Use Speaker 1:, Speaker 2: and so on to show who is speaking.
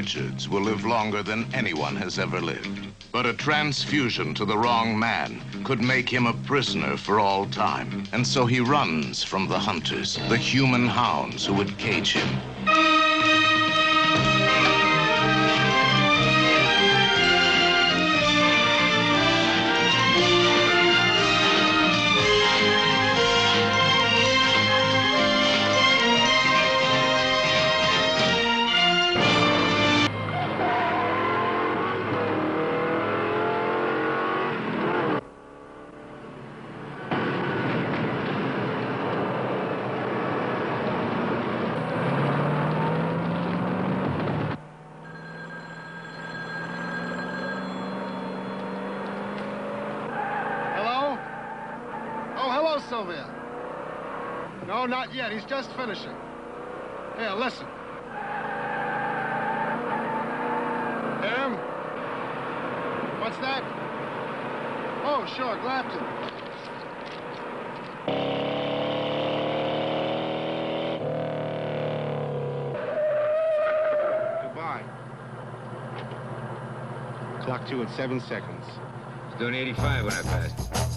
Speaker 1: Richards will live longer than anyone has ever lived. But a transfusion to the wrong man could make him a prisoner for all time. And so he runs from the hunters, the human hounds who would cage him.
Speaker 2: Sylvia. No, not yet. He's just finishing. Here, listen. Him? What's that? Oh, sure. Goodbye. Clock two in seven seconds.
Speaker 3: Doing 85 when I passed.